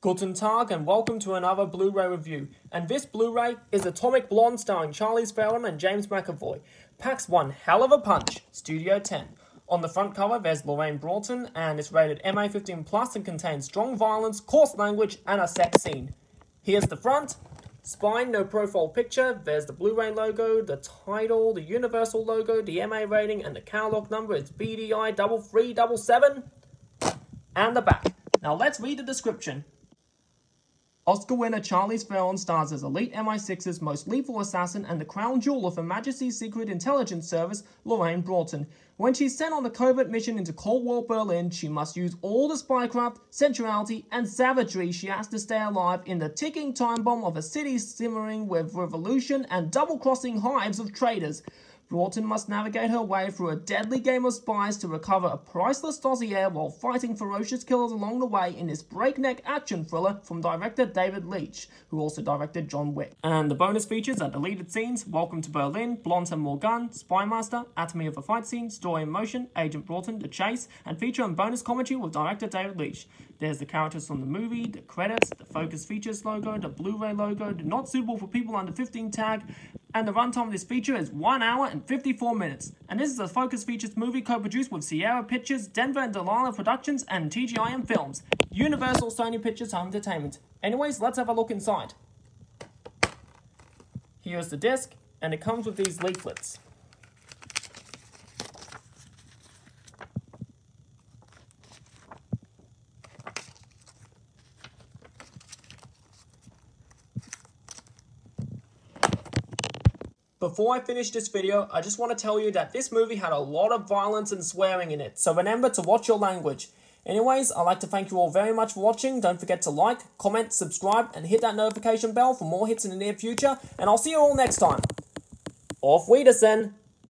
Guten Tag and welcome to another Blu-ray review. And this Blu-ray is Atomic Blonde starring Charlize Theron and James McAvoy. Packs one hell of a punch, Studio 10. On the front cover there's Lorraine Broughton and it's rated MA15 plus and contains strong violence, coarse language and a sex scene. Here's the front. Spine, no profile picture. There's the Blu-ray logo, the title, the Universal logo, the MA rating, and the catalog number. It's BDI double three double seven. And the back. Now let's read the description. Oscar winner Charlize Theron stars as elite MI6's most lethal assassin and the crown jewel of Her Majesty's Secret Intelligence Service, Lorraine Broughton. When she's sent on a covert mission into Cold War Berlin, she must use all the spycraft, sensuality, and savagery she has to stay alive in the ticking time bomb of a city simmering with revolution and double-crossing hives of traitors. Broughton must navigate her way through a deadly game of spies to recover a priceless dossier while fighting ferocious killers along the way in this breakneck action thriller from director David Leitch, who also directed John Wick. And the bonus features are deleted scenes, Welcome to Berlin, Blonde and Morgan, Spy Master, Atomy of a Fight Scene, Story in Motion, Agent Broughton, The Chase, and feature and bonus commentary with director David Leitch. There's the characters from the movie, the credits, the Focus Features logo, the Blu-ray logo, the not suitable for people under 15 tag, and the runtime of this feature is 1 hour and 54 minutes. And this is a Focus Features movie co-produced with Sierra Pictures, Denver and Delilah Productions, and TGIM Films. Universal Sony Pictures Home Entertainment. Anyways, let's have a look inside. Here's the disc, and it comes with these leaflets. Before I finish this video, I just want to tell you that this movie had a lot of violence and swearing in it, so remember to watch your language. Anyways, I'd like to thank you all very much for watching. Don't forget to like, comment, subscribe, and hit that notification bell for more hits in the near future, and I'll see you all next time. Auf Wiedersehen!